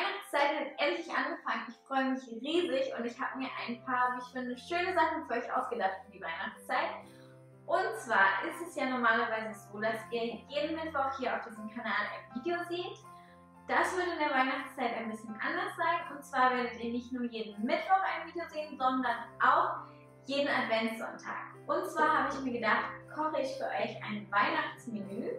Weihnachtszeit hat endlich angefangen. Ich freue mich riesig und ich habe mir ein paar, wie ich finde, schöne Sachen für euch ausgedacht für die Weihnachtszeit. Und zwar ist es ja normalerweise so, dass ihr jeden Mittwoch hier auf diesem Kanal ein Video seht. Das wird in der Weihnachtszeit ein bisschen anders sein. Und zwar werdet ihr nicht nur jeden Mittwoch ein Video sehen, sondern auch jeden Adventssonntag. Und zwar habe ich mir gedacht, koche ich für euch ein Weihnachtsmenü.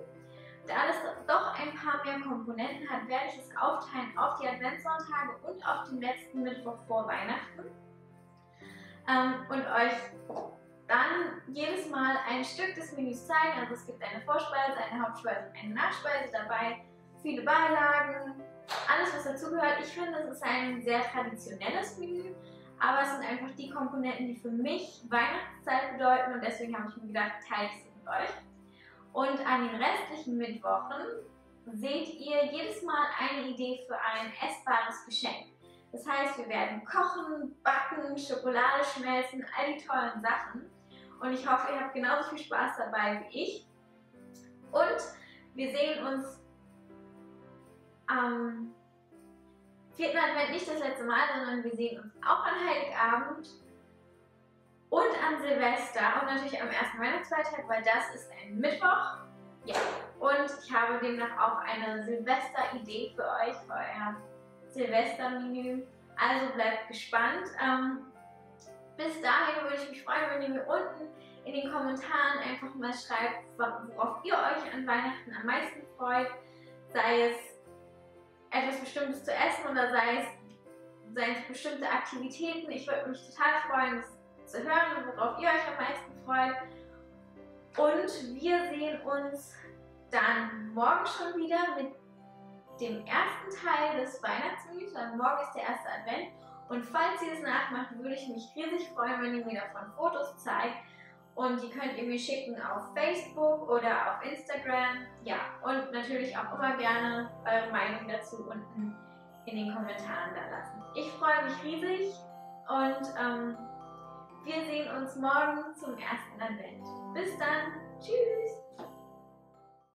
Da das doch ein paar mehr Komponenten hat, werde ich es aufteilen auf die Adventssonntage und auf den letzten Mittwoch vor Weihnachten. Ähm, und euch dann jedes Mal ein Stück des Menüs zeigen. Also es gibt eine Vorspeise, eine Hauptspeise und eine Nachspeise dabei, viele Beilagen, alles was dazugehört. Ich finde, es ist ein sehr traditionelles Menü, aber es sind einfach die Komponenten, die für mich Weihnachtszeit bedeuten und deswegen habe ich mir gedacht, teile ich sie mit euch. Und an den restlichen Mittwochen seht ihr jedes Mal eine Idee für ein essbares Geschenk. Das heißt, wir werden kochen, backen, Schokolade schmelzen, all die tollen Sachen. Und ich hoffe, ihr habt genauso viel Spaß dabei wie ich. Und wir sehen uns am vierten Advent nicht das letzte Mal, sondern wir sehen uns auch an Heiligabend an Silvester und natürlich am ersten Weihnachtsfeiertag, weil das ist ein Mittwoch. Ja, und ich habe demnach auch eine Silvester-Idee für euch, für euer Silvester-Menü. Also bleibt gespannt. Ähm, bis dahin würde ich mich freuen, wenn ihr mir unten in den Kommentaren einfach mal schreibt, worauf ihr euch an Weihnachten am meisten freut. Sei es etwas Bestimmtes zu essen oder sei es, sei es bestimmte Aktivitäten. Ich würde mich total freuen, zu hören, worauf ihr euch am meisten freut. Und wir sehen uns dann morgen schon wieder mit dem ersten Teil des Weihnachtsmenüs. Morgen ist der erste Advent. Und falls ihr es nachmacht, würde ich mich riesig freuen, wenn ihr mir davon Fotos zeigt. Und die könnt ihr mir schicken auf Facebook oder auf Instagram. Ja, und natürlich auch immer gerne eure Meinung dazu unten in den Kommentaren da lassen. Ich freue mich riesig und ähm, wir sehen uns morgen zum ersten Advent. Bis dann. Tschüss.